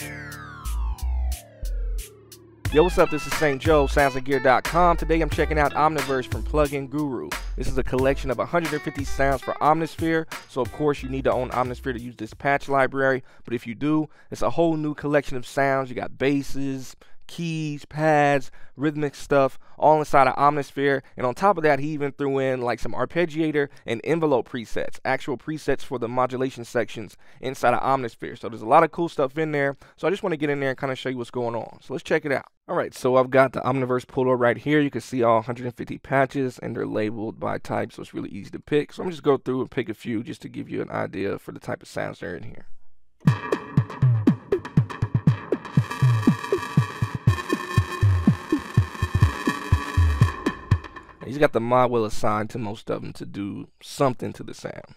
Yo, what's up? This is St. Joe, soundsandgear.com. Today I'm checking out Omniverse from Plugin Guru. This is a collection of 150 sounds for Omnisphere, so of course you need to own Omnisphere to use this patch library, but if you do, it's a whole new collection of sounds. You got basses, keys, pads, rhythmic stuff, all inside of Omnisphere. And on top of that, he even threw in like some arpeggiator and envelope presets, actual presets for the modulation sections inside of Omnisphere. So there's a lot of cool stuff in there. So I just want to get in there and kind of show you what's going on. So let's check it out. All right, so I've got the Omniverse pulled up right here. You can see all 150 patches and they're labeled by type, so it's really easy to pick. So I'm just going to go through and pick a few just to give you an idea for the type of sounds that are in here. He's got the mod wheel assigned to most of them to do something to the sound.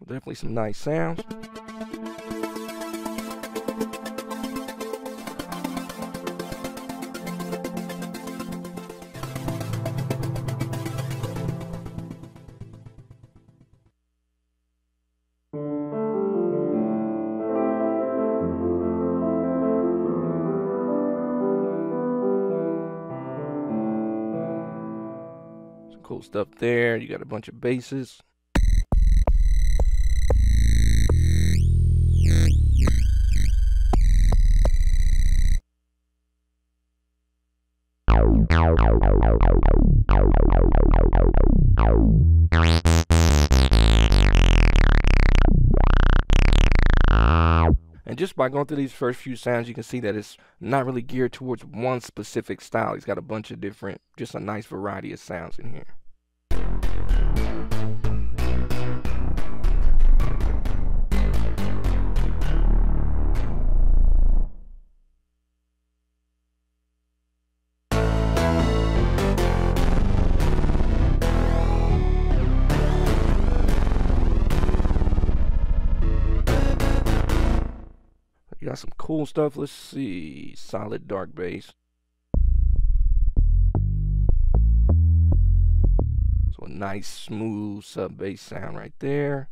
Definitely some nice sounds. Cool stuff there. You got a bunch of basses. And just by going through these first few sounds, you can see that it's not really geared towards one specific style. He's got a bunch of different, just a nice variety of sounds in here. You got some cool stuff. Let's see. Solid dark bass. So a nice smooth sub bass sound right there.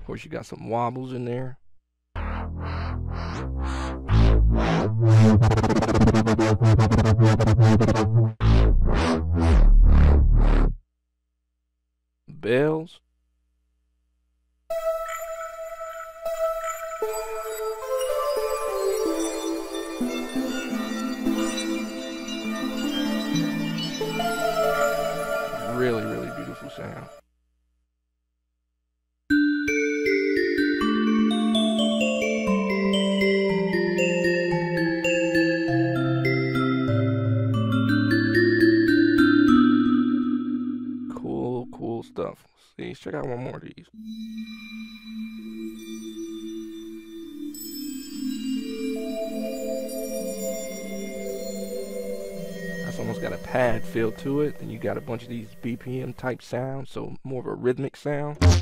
Of course, you got some wobbles in there. Bells. Stuff. See, check out one more of these. That's almost got a pad feel to it. And you got a bunch of these BPM type sounds, so more of a rhythmic sound.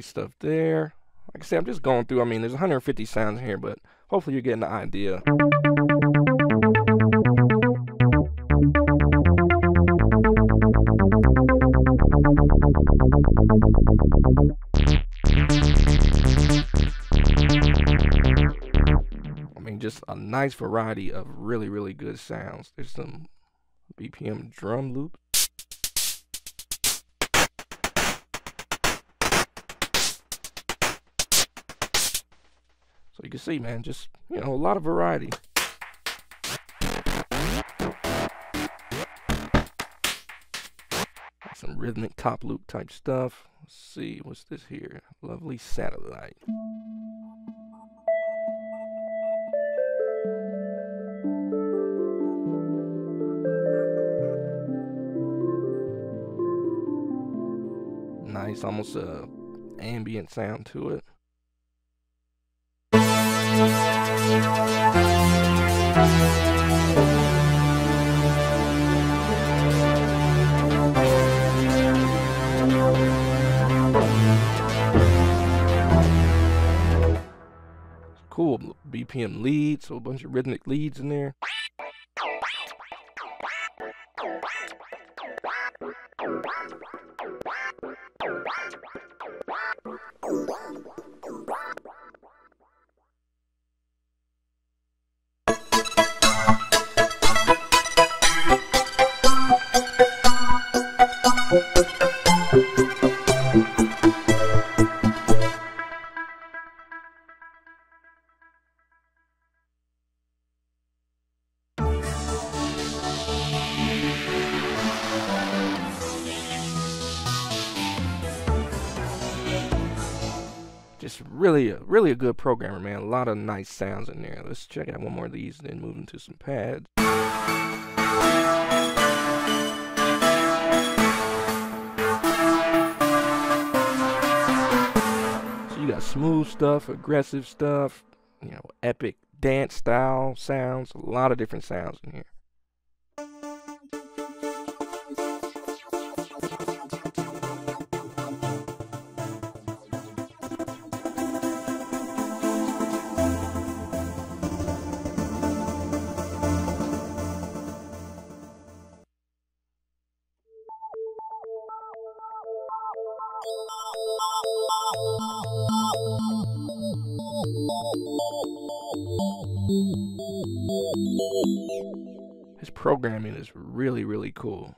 Nice stuff there. Like I said, I'm just going through. I mean, there's 150 sounds here, but hopefully you're getting the idea. I mean, just a nice variety of really, really good sounds. There's some BPM drum loop. So you can see, man, just, you know, a lot of variety. Some rhythmic top loop type stuff. Let's see, what's this here? Lovely satellite. Nice, almost a ambient sound to it. Cool BPM leads, so a bunch of rhythmic leads in there. Really, a, really a good programmer, man. A lot of nice sounds in there. Let's check out one more of these, then move into some pads. So you got smooth stuff, aggressive stuff, you know, epic dance style sounds, a lot of different sounds in here. His programming is really, really cool.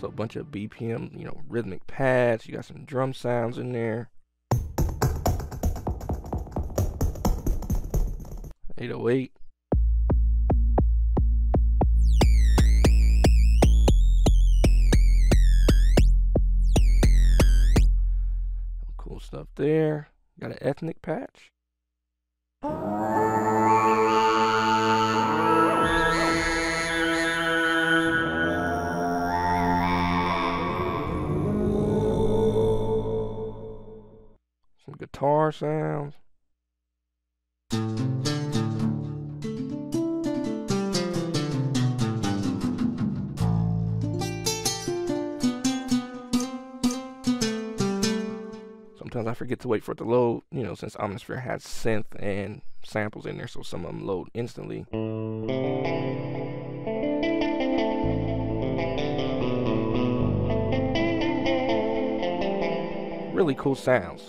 So a bunch of BPM, you know, rhythmic pads. You got some drum sounds in there. 808. There. Got an ethnic patch. Some guitar sounds. Sometimes I forget to wait for it to load, you know, since Omnisphere has synth and samples in there, so some of them load instantly. Really cool sounds.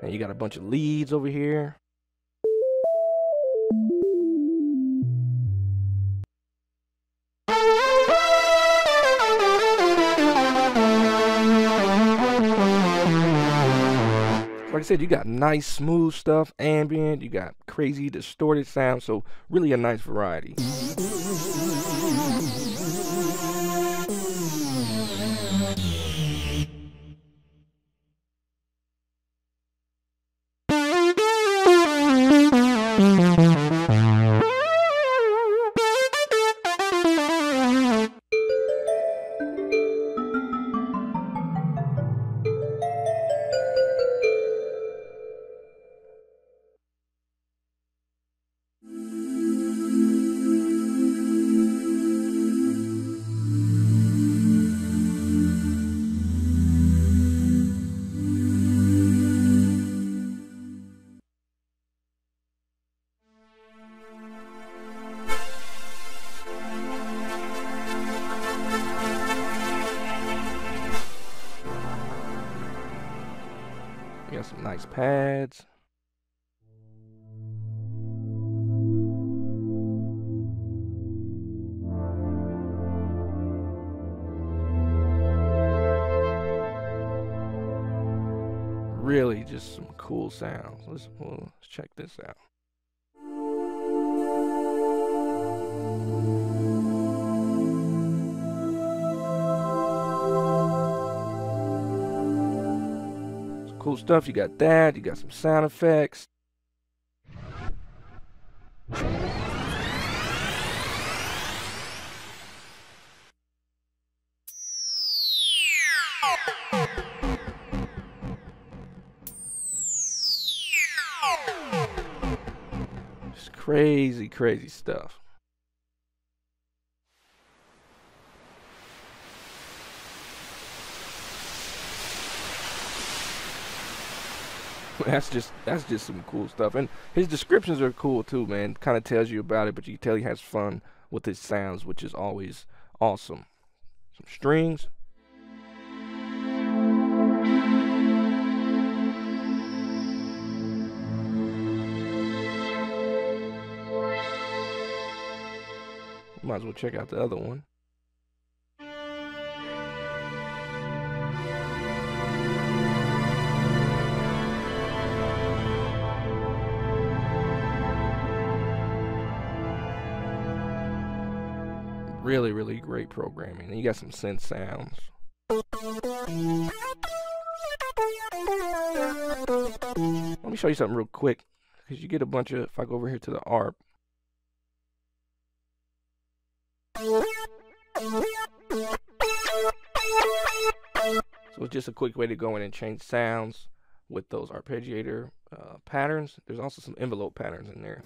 And you got a bunch of leads over here. Said, you got nice smooth stuff, ambient, you got crazy distorted sound, so really a nice variety. Pads. Really, just some cool sounds. Let's, well, let's check this out. Cool stuff. You got that. You got some sound effects. Just crazy, crazy stuff. that's just that's just some cool stuff. And his descriptions are cool too, man. Kind of tells you about it, but you can tell he has fun with his sounds, which is always awesome. Some strings. Might as well check out the other one. Really, really great programming. And you got some synth sounds. Let me show you something real quick. Because you get a bunch of, if I go over here to the ARP. So it's just a quick way to go in and change sounds with those arpeggiator uh, patterns. There's also some envelope patterns in there.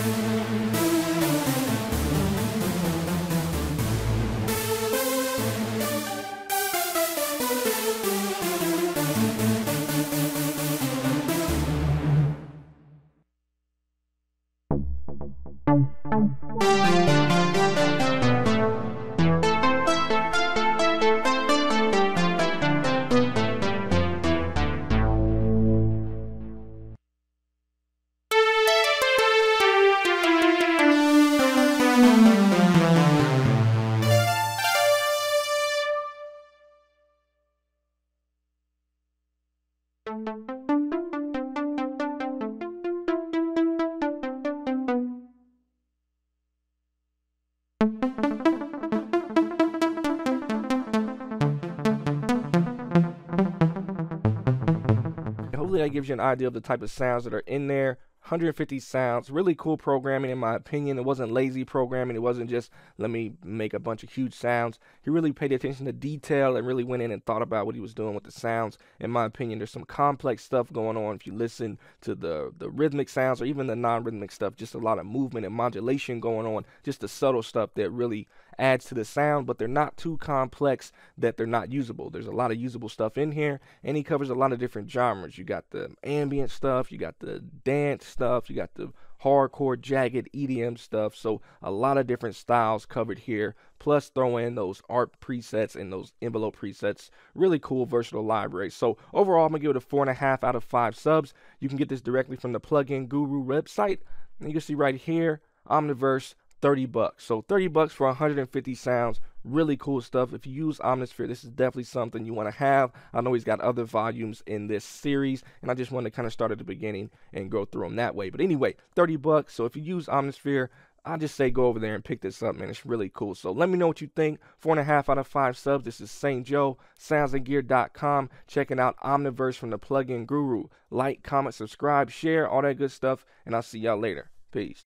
Gives you an idea of the type of sounds that are in there. 150 sounds, really cool programming in my opinion. It wasn't lazy programming. It wasn't just let me make a bunch of huge sounds. He really paid attention to detail and really went in and thought about what he was doing with the sounds. In my opinion, there's some complex stuff going on if you listen to the the rhythmic sounds or even the non-rhythmic stuff. Just a lot of movement and modulation going on. Just the subtle stuff that really adds to the sound, but they're not too complex that they're not usable. There's a lot of usable stuff in here, and he covers a lot of different genres. You got the ambient stuff, you got the dance stuff, you got the hardcore, jagged EDM stuff. So a lot of different styles covered here. Plus throw in those ARP presets and those envelope presets. Really cool, versatile library. So overall, I'm gonna give it a four and a half out of five subs. You can get this directly from the Plugin Guru website. And you can see right here, Omniverse 30 bucks. So 30 bucks for 150 sounds. Really cool stuff. If you use Omnisphere, this is definitely something you want to have. I know he's got other volumes in this series, and I just wanted to kind of start at the beginning and go through them that way. But anyway, 30 bucks. So if you use Omnisphere, I just say go over there and pick this up, man. It's really cool. So let me know what you think. Four and a half out of five subs. This is St. Joe, soundsandgear.com. Checking out Omniverse from the Plugin Guru. Like, comment, subscribe, share, all that good stuff. And I'll see y'all later. Peace.